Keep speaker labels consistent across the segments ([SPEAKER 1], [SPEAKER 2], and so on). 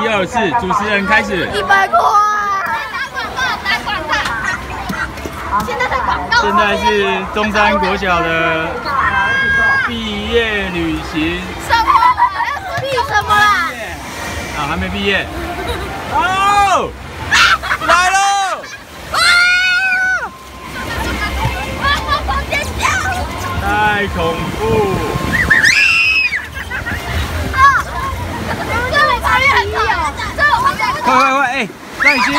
[SPEAKER 1] 第二次，主持人开始。
[SPEAKER 2] 一百块。打广告，打广告。现在在广告。
[SPEAKER 1] 现在是中山国小的毕业旅行。
[SPEAKER 2] 什么？要毕什么啦？
[SPEAKER 1] 啊，还没毕业。哦，来了。太恐怖！耐心！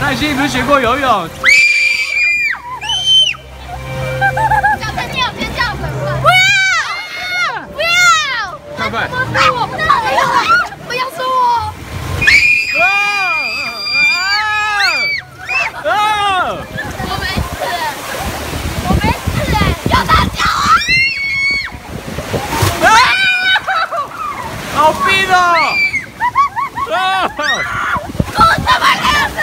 [SPEAKER 1] 耐心，不是学过游泳？
[SPEAKER 2] 小陈，你有尖叫成分？不要！不要！
[SPEAKER 1] 快快！
[SPEAKER 2] 不是我，不要！不要说我！啊！啊！啊！
[SPEAKER 1] 好冰哦！
[SPEAKER 2] 啊！我怎么还是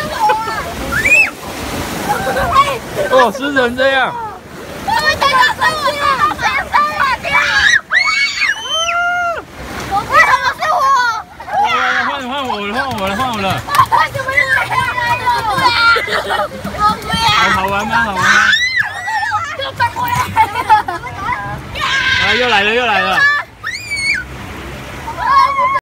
[SPEAKER 1] 我？哦，撕成这样！
[SPEAKER 2] 我们大家生我了，谁生我的？为什么是我？
[SPEAKER 1] 换换我了，换我了，换我了！
[SPEAKER 2] 怎么又来了？我不要！
[SPEAKER 1] 好玩吗？好玩吗？
[SPEAKER 2] 又转回来了！
[SPEAKER 1] 啊！又来了，又来了！